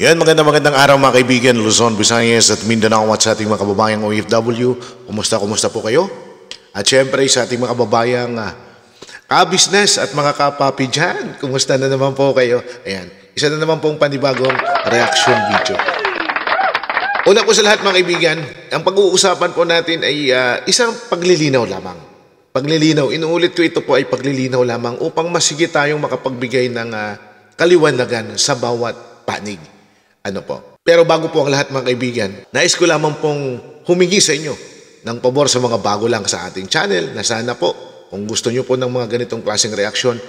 Yan, magandang magandang araw mga kaibigan, Luzon, Visayas at Mindanao at sa ating mga kababayang OFW. Kumusta, kumusta po kayo? At syempre sa ating mga kababayang uh, ka-business at mga kapapi dyan, kumusta na naman po kayo? Ayan, isa na naman pong panibagong reaction video. Una po sa lahat mga kaibigan, ang pag-uusapan po natin ay uh, isang paglilinaw lamang. Paglilinaw, inuulit ko ito po ay paglilinaw lamang upang masigit tayong makapagbigay ng uh, kaliwanagan sa bawat panig. Ano po? Pero bago po ang lahat mga kaibigan, nais ko lamang pong humingi sa inyo ng pabor sa mga bago lang sa ating channel na sana po kung gusto nyo po ng mga ganitong klaseng reaksyon,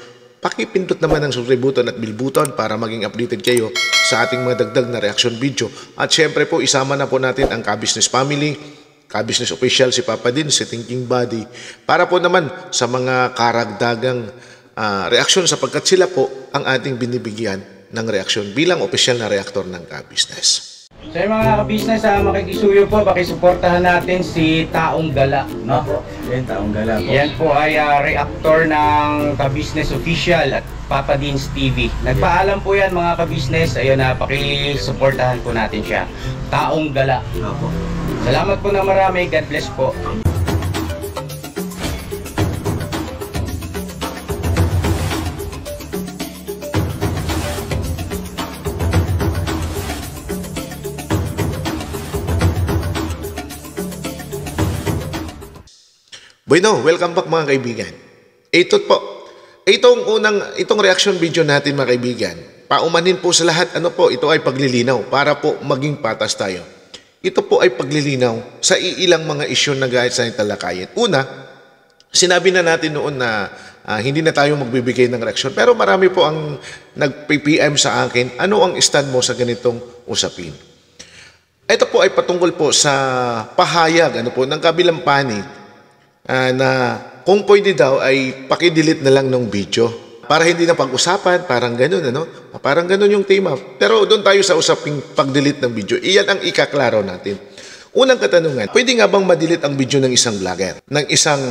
pakipindot naman ang subscribe button at bell button para maging updated kayo sa ating mga dagdag na reaction video. At syempre po, isama na po natin ang Ka-Business Family, Ka-Business Official si Papa Din, si Thinking Body, para po naman sa mga karagdagang uh, reaksyon sapagkat sila po ang ating binibigyan ng reaksyon bilang opisyal na reaktor ng ka-business. So yung mga ka-business, uh, makikisuyo po, pakisuportahan natin si Taong Gala. No? Yan, taong gala po. Yan po ay uh, reactor ng ka-business official at Papa Dean's TV. Nagpaalam po yan mga ka-business, ayun na, uh, pakisuportahan po natin siya. Taong Gala. Opo. Salamat po na marami, God bless po. Bueno, welcome back mga kaibigan. Ito po, itong unang, itong reaction video natin mga kaibigan, paumanin po sa lahat, ano po, ito ay paglilinaw para po maging patas tayo. Ito po ay paglilinaw sa iilang mga isyu na gayat sa talakayin. Una, sinabi na natin noon na uh, hindi na tayo magbibigay ng reaksyon, pero marami po ang nag-PPM sa akin, ano ang stand mo sa ganitong usapin? Ito po ay patungkol po sa pahayag ano po, ng kabilang panig uh, na kung pwede daw ay pakidelete na lang ng video para hindi na pag-usapan, parang ganun, ano? Parang ganun yung tema. Pero doon tayo sa usaping pag-delete ng video. Iyan ang ikaklaro natin. Unang katanungan, pwede nga bang ma-delete ang video ng isang vlogger? Ng isang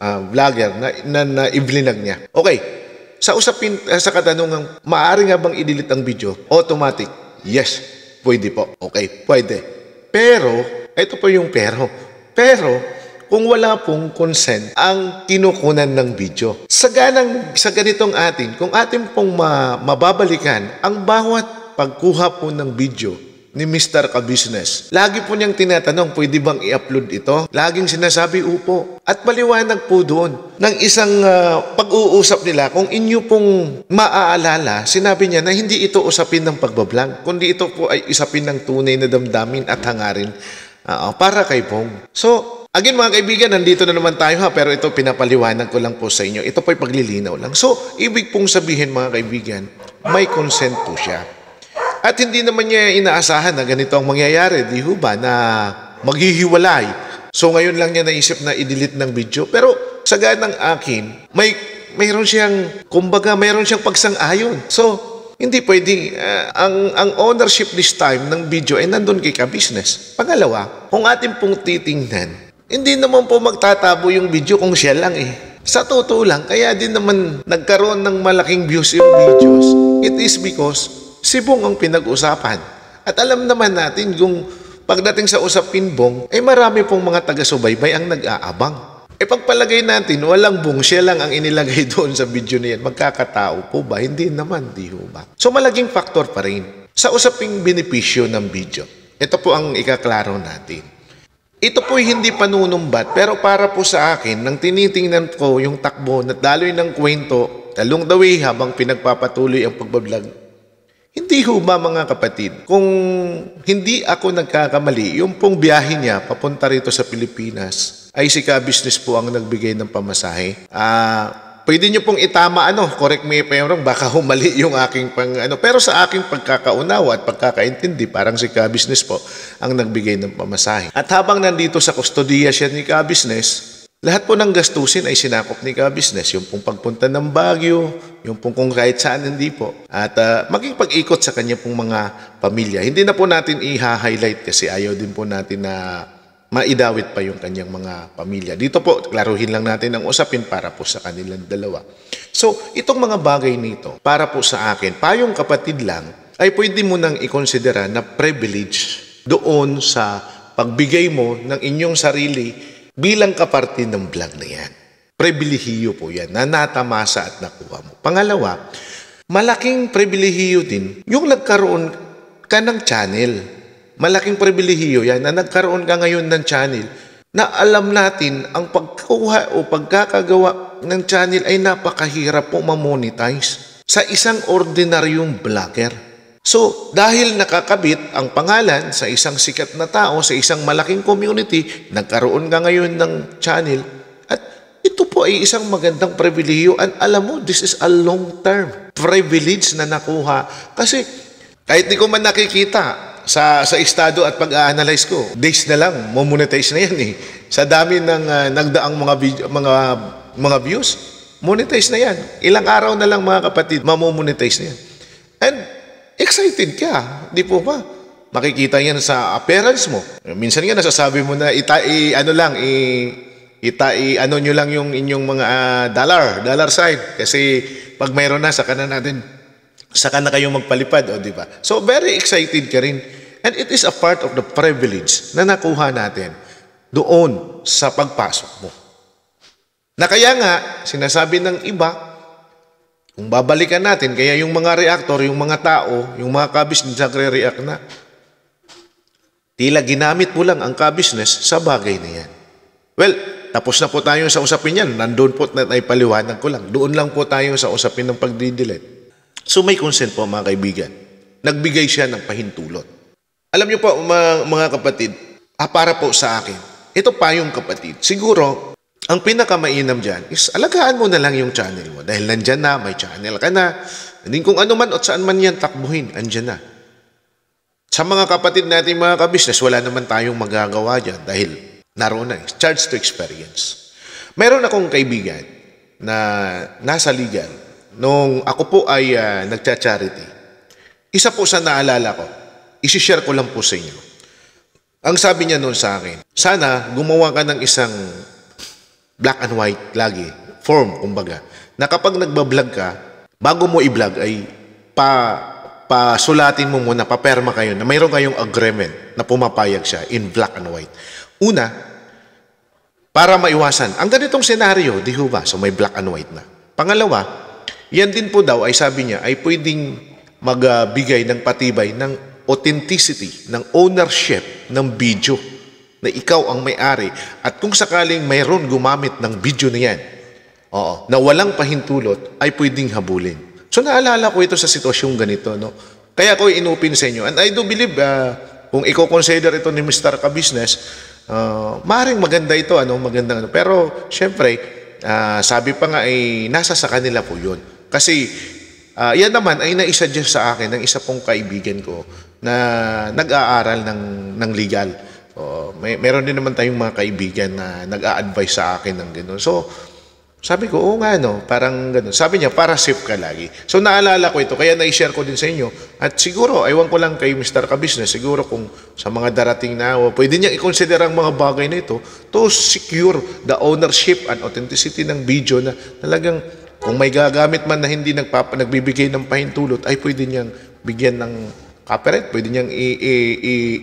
uh, vlogger na, na, na iblinag niya? Okay, sa usapin, uh, sa katanungan, maaari nga bang i-delete ang video? Automatic. Yes, pwede po. Okay, pwede. Pero, ito po yung pero. Pero, kung wala pong consent ang kinukunan ng video. Sa, ganang, sa ganitong atin, kung atin pong ma, mababalikan ang bawat pagkuha po ng video ni Mr. Ka-Business. Lagi po niyang tinatanong, pwede bang i-upload ito? Laging sinasabi, upo. At maliwanag po doon ng isang uh, pag-uusap nila, kung inyo pong maaalala, sinabi niya na hindi ito usapin ng pagbablog, kundi ito po ay isapin ng tunay na damdamin at hangarin uh, para kay Pong. So, Again mga kaibigan, nandito na naman tayo ha, pero ito pinapaliwanag ko lang po sa inyo. Ito po ay paglilinaw lang. So, ibig pong sabihin mga kaibigan, may consent po siya. At hindi naman niya inaasahan na ganito ang mangyayari, di ho ba, na maghihiwalay. So ngayon lang niya naisip na i-delete ng video. Pero sa ng akin, may mayroon siyang, kumbaga, mayroon siyang pagsang-ayon. So, hindi pwedeng uh, ang ang ownership this time ng video ay nandun kay ka-business. Pangalawa, kung atin pong titingnan, hindi naman po magtatabo yung video kung siya lang eh. Sa totoo lang, kaya din naman nagkaroon ng malaking views yung videos. It is because si Bong ang pinag-usapan. At alam naman natin kung pagdating sa usapin Bong, ay eh marami pong mga taga-subaybay ang nag-aabang. E pagpalagay natin, walang Bong, siya lang ang inilagay doon sa video na yan. Magkakatao po ba? Hindi naman, di ho ba? So malaking factor pa rin sa usaping benepisyo ng video. Ito po ang ikaklaro natin. Ito po hindi panunumbat, pero para po sa akin, nang tinitingnan ko yung takbo na daloy ng kwento, along the way habang pinagpapatuloy ang pagbablog, hindi ho ba mga kapatid, kung hindi ako nagkakamali, yung pong biyahe niya papunta rito sa Pilipinas, ay si ka-business po ang nagbigay ng pamasahe. Ah, uh, Pwede nyo pong itama, ano, correct me if I'm wrong, baka humali yung aking pang, ano, pero sa aking pagkakaunawa at pagkakaintindi, parang si ka-business po ang nagbigay ng pamasahe. At habang nandito sa kustodiya siya ni ka-business, lahat po ng gastusin ay sinakop ni ka-business. Yung pong pagpunta ng Baguio, yung pong kung kahit saan hindi po. At uh, maging pag-ikot sa kanya pong mga pamilya. Hindi na po natin i-highlight kasi ayaw din po natin na maidawit pa yung kanyang mga pamilya. Dito po, klaruhin lang natin ang usapin para po sa kanilang dalawa. So, itong mga bagay nito, para po sa akin, payong kapatid lang, ay pwede mo nang ikonsidera na privilege doon sa pagbigay mo ng inyong sarili bilang kaparte ng vlog na yan. Pribilehiyo po yan na natamasa at nakuha mo. Pangalawa, malaking pribilehiyo din yung nagkaroon ka ng channel. Malaking pribilehiyo yan na nagkaroon ka ngayon ng channel na alam natin ang pagkuha o pagkakagawa ng channel ay napakahirap po mamonetize sa isang ordinaryong vlogger. So, dahil nakakabit ang pangalan sa isang sikat na tao, sa isang malaking community, nagkaroon ka ngayon ng channel, at ito po ay isang magandang pribilehiyo. And alam mo, this is a long-term privilege na nakuha. Kasi kahit di ko man nakikita sa sa estado at pag-analyze ko, days na lang, monetize na yan eh. Sa dami ng uh, nagdaang mga video, mga mga views, monetize na yan. Ilang araw na lang mga kapatid, mamomonetize na yan. And excited ka, di po ba? Makikita yan sa appearance mo. Minsan nga nasasabi mo na ita i, ano lang i ita i, ano nyo lang yung inyong mga uh, dollar, dollar sign kasi pag mayroon na saka na natin saka na kayong magpalipad, o di ba? So very excited ka rin. And it is a part of the privilege na nakuha natin doon sa pagpasok mo. Na kaya nga, sinasabi ng iba, kung babalikan natin, kaya yung mga reactor, yung mga tao, yung mga kabisnes nagre-react na, tila ginamit mo lang ang kabisnes sa bagay na yan. Well, tapos na po tayo sa usapin yan. Nandun po na ipaliwanag ko lang. Doon lang po tayo sa usapin ng pagdidelete. So may consent po mga kaibigan. Nagbigay siya ng pahintulot. Alam niyo po mga, mga kapatid, ah, para po sa akin, ito pa yung kapatid. Siguro, ang pinakamainam dyan is alagaan mo na lang yung channel mo. Dahil nandyan na, may channel ka na. Hindi kung ano man at saan man yan takbuhin, andyan na. Sa mga kapatid natin mga kabisnes, wala naman tayong magagawa dyan dahil naroon na. Charge to experience. Meron akong kaibigan na nasa legal nung ako po ay uh, nagcha-charity. Isa po sa naalala ko, isi-share ko lang po sa inyo. Ang sabi niya noon sa akin, sana gumawa ka ng isang black and white lagi, form, kumbaga, na kapag nagbablog ka, bago mo i-vlog ay pa pasulatin mo muna, paperma kayo na mayroon kayong agreement na pumapayag siya in black and white. Una, para maiwasan, ang ganitong senaryo, di ba? So may black and white na. Pangalawa, yan din po daw ay sabi niya ay pwedeng magbigay ng patibay ng authenticity, ng ownership ng video na ikaw ang may-ari at kung sakaling mayroon gumamit ng video na yan, oo, na walang pahintulot, ay pwedeng habulin. So naalala ko ito sa sitwasyong ganito, no? Kaya ko inupin sa inyo. And I do believe, uh, kung i-consider ito ni Mr. Ka-Business, uh, maaaring maganda ito, ano, maganda. Ano. Pero, syempre, uh, sabi pa nga ay nasa sa kanila po yun. Kasi, uh, yan naman ay naisuggest sa akin ng isa pong kaibigan ko na nag-aaral ng, ng legal. Oh, may meron din naman tayong mga kaibigan na nag-a-advise sa akin ng gano'n. So, sabi ko, oo nga no, parang gano'n. Sabi niya, para safe ka lagi. So, naalala ko ito, kaya na-share ko din sa inyo. At siguro, aywan ko lang kay Mr. Kabisnes, siguro kung sa mga darating na, pwede niya i-consider ang mga bagay na ito to secure the ownership and authenticity ng video na talagang kung may gagamit man na hindi nagpapa, nagbibigay ng pahintulot, ay pwede niyang bigyan ng copyright, pwede niyang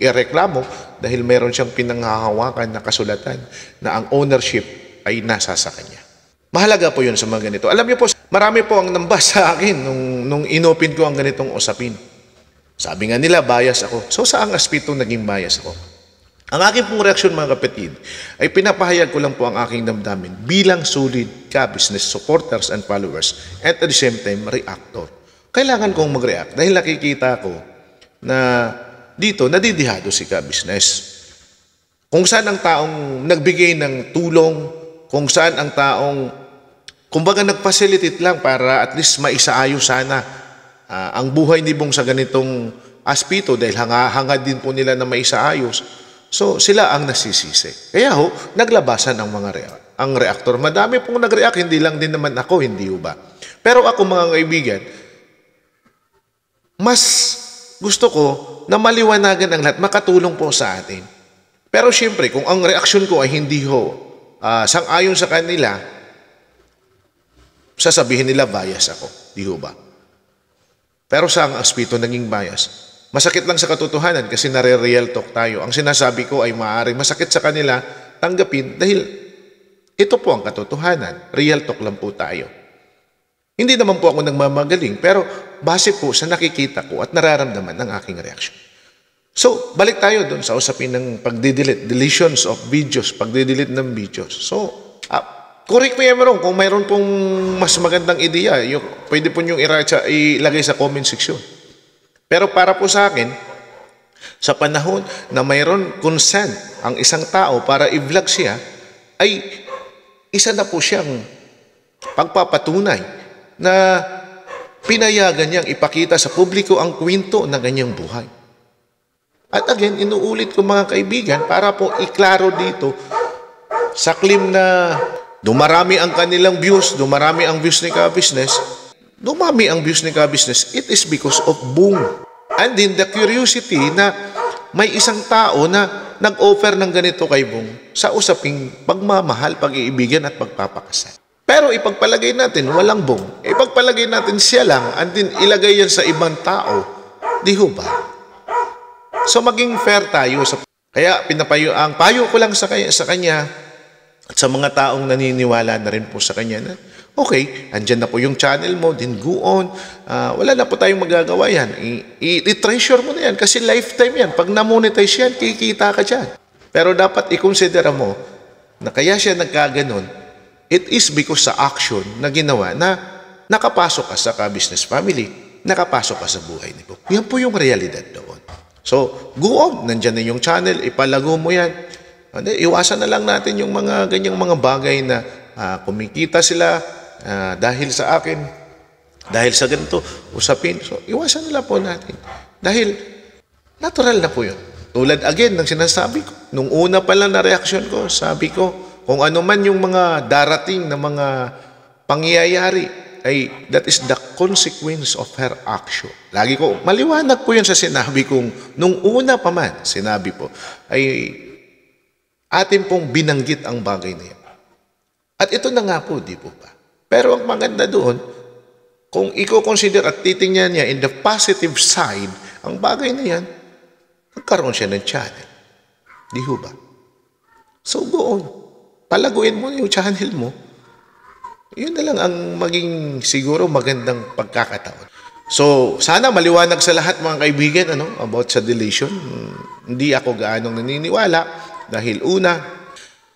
i-reklamo dahil meron siyang pinanghahawakan na kasulatan na ang ownership ay nasa sa kanya. Mahalaga po yun sa mga ganito. Alam niyo po, marami po ang nambas sa akin nung, nung inopin ko ang ganitong usapin. Sabi nga nila, bias ako. So saan aspito naging bias ako? Ang aking pong reaksyon mga kapatid ay pinapahayag ko lang po ang aking damdamin bilang solid ka-business supporters and followers at at the same time reactor. Kailangan kong mag-react dahil nakikita ko na dito nadidihado si ka-business. Kung saan ang taong nagbigay ng tulong, kung saan ang taong kumbaga nag-facilitate lang para at least maisaayos sana uh, ang buhay ni Bong sa ganitong aspito dahil hanga, hangad din po nila na maisaayos. So sila ang nasisisi. Kaya ho, naglabasan ang mga rea- ang reaktor. Madami pong nag-react, hindi lang din naman ako, hindi ho ba? Pero ako mga kaibigan, mas gusto ko na maliwanagan ang lahat, makatulong po sa atin. Pero siyempre, kung ang reaksyon ko ay hindi ho uh, sang-ayon sa kanila, sasabihin nila bias ako. Di ho ba? Pero sa ang aspeto naging bias. Masakit lang sa katotohanan kasi nare-real talk tayo. Ang sinasabi ko ay maaaring masakit sa kanila tanggapin dahil ito po ang katotohanan. Real talk lang po tayo. Hindi naman po ako nagmamagaling pero base po sa nakikita ko at nararamdaman ng aking reaksyon. So, balik tayo doon sa usapin ng pagdidelete, deletions of videos, pagdidelete ng videos. So, uh, correct me if kung mayroon pong mas magandang ideya, yung, pwede po nyo ilagay sa comment section. Pero para po sa akin, sa panahon na mayroon consent ang isang tao para i-vlog siya, ay isa na po siyang pagpapatunay na pinayagan niyang ipakita sa publiko ang kwento ng kanyang buhay. At again, inuulit ko mga kaibigan para po iklaro dito sa claim na dumarami ang kanilang views, dumarami ang views ni ka-business, dumami ang views ni ka-business, it is because of boom. And then the curiosity na may isang tao na nag-offer ng ganito kay Bong sa usaping pagmamahal, pag-iibigan at pagpapakasal. Pero ipagpalagay natin, walang Bong. Ipagpalagay natin siya lang and then ilagay yan sa ibang tao. Di ho ba? So maging fair tayo. Sa... Kaya pinapayo, ang payo ko lang sa kanya, sa kanya at sa mga taong naniniwala na rin po sa kanya na Okay, andyan na po yung channel mo, then go on. Uh, wala na po tayong magagawa yan. I-treasure mo na yan kasi lifetime yan. Pag na-monetize yan, kikita ka dyan. Pero dapat i-consider mo na kaya siya nagkaganon, it is because sa action na ginawa na nakapasok ka sa ka-business family, nakapasok ka sa buhay ni Bob. Yan po yung realidad doon. So, go on. Nandyan na yung channel, ipalago mo yan. Iwasan na lang natin yung mga ganyang mga bagay na uh, kumikita sila, uh, dahil sa akin, dahil sa ganito, usapin. So, iwasan nila po natin. Dahil, natural na po yun. Tulad again ng sinasabi ko, nung una pa lang na reaksyon ko, sabi ko, kung ano man yung mga darating na mga pangyayari, ay that is the consequence of her action. Lagi ko, maliwanag po yun sa sinabi kong, nung una pa man, sinabi po, ay atin pong binanggit ang bagay na yan. At ito na nga po, di po ba? Pero ang maganda doon, kung i-consider at titingnan niya in the positive side, ang bagay na yan, nagkaroon siya ng channel. Di ho ba? So go on. Palaguin mo yung channel mo. Yun na lang ang maging siguro magandang pagkakataon. So, sana maliwanag sa lahat mga kaibigan ano, about sa deletion. Hindi ako gaanong naniniwala dahil una,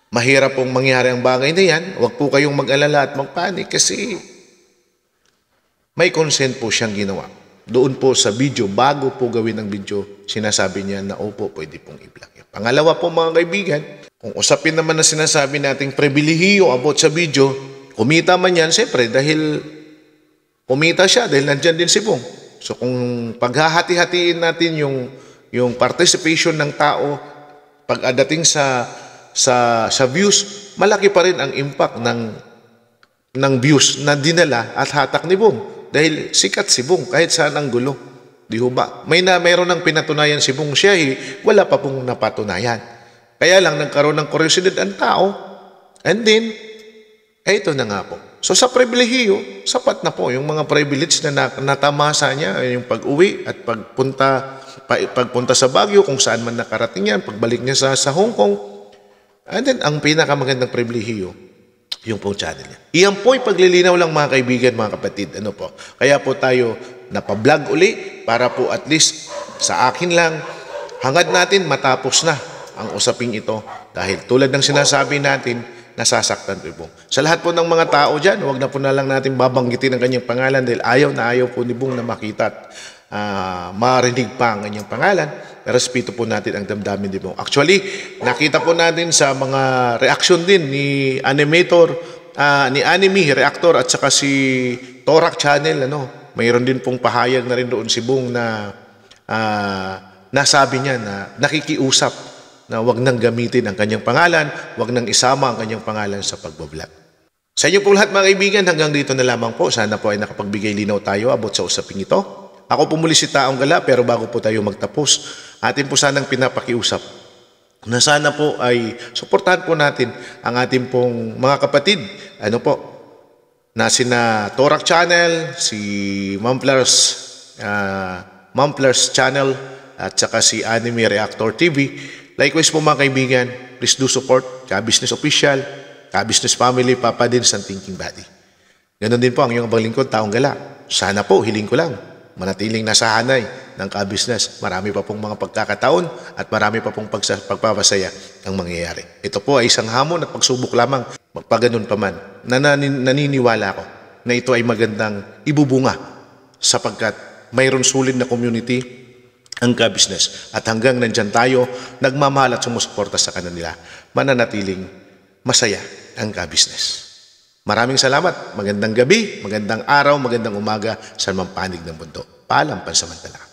Mahirap pong mangyari ang bagay na yan. Huwag po kayong mag-alala at magpanik kasi may consent po siyang ginawa. Doon po sa video, bago po gawin ang video, sinasabi niya na opo, pwede pong i-block. Pangalawa po mga kaibigan, kung usapin naman na sinasabi nating pribilehiyo about sa video, kumita man yan, siyempre, dahil kumita siya, dahil nandyan din si Bong. So kung paghahati-hatiin natin yung, yung participation ng tao, pagdating sa sa sa views, malaki pa rin ang impact ng ng views na dinala at hatak ni Bong. Dahil sikat si Bong kahit saan ang gulo. Di ho ba? May na mayroon ng pinatunayan si Bong siya, eh, wala pa pong napatunayan. Kaya lang nagkaroon ng kuryosidad ang tao. And then, eh, ito na nga po. So sa pribilehiyo, sapat na po yung mga privilege na natamasa niya, yung pag-uwi at pagpunta pagpunta sa Baguio, kung saan man nakarating yan, pagbalik niya sa, sa Hong Kong, And then, ang pinakamagandang pribilehiyo, yung pong channel niya. Iyan po ay paglilinaw lang mga kaibigan, mga kapatid. Ano po? Kaya po tayo napablog uli para po at least sa akin lang, hangad natin matapos na ang usaping ito. Dahil tulad ng sinasabi natin, nasasaktan po. Sa lahat po ng mga tao dyan, huwag na po na lang natin babanggitin ang kanyang pangalan dahil ayaw na ayaw po ni Bong na makita at uh, marinig pa ang kanyang pangalan respeto po natin ang damdamin din po. Actually, nakita po natin sa mga reaction din ni animator, uh, ni anime, reactor at saka si Torak Channel, ano, mayroon din pong pahayag na rin doon si Bong na uh, nasabi niya na nakikiusap na wag nang gamitin ang kanyang pangalan, wag nang isama ang kanyang pangalan sa pagbablog. Sa inyo po lahat mga kaibigan, hanggang dito na lamang po. Sana po ay nakapagbigay linaw tayo about sa usaping ito. Ako po muli si Taong Gala, pero bago po tayo magtapos, atin po sanang pinapakiusap na sana po ay suportahan po natin ang ating pong mga kapatid. Ano po, na sina Torak Channel, si Mamplers uh, Mumplers Channel at saka si Anime Reactor TV. Likewise po mga kaibigan, please do support Ka-Business Official, Ka-Business Family, Papa din sa Thinking Body. Ganon din po ang iyong abang lingkod, Taong Gala. Sana po, hiling ko lang, manatiling nasa hanay ng ka-business. Marami pa pong mga pagkakataon at marami pa pong pagsa- pagpapasaya ang mangyayari. Ito po ay isang hamon at pagsubok lamang. Magpaganon pa man, nanin- naniniwala ako na ito ay magandang ibubunga sapagkat mayroon sulit na community ang ka-business. At hanggang nandyan tayo, nagmamahal at sumusuporta sa kanila, mananatiling masaya ang ka-business. Maraming salamat. Magandang gabi, magandang araw, magandang umaga sa mga panig ng mundo. Paalam pansamantala.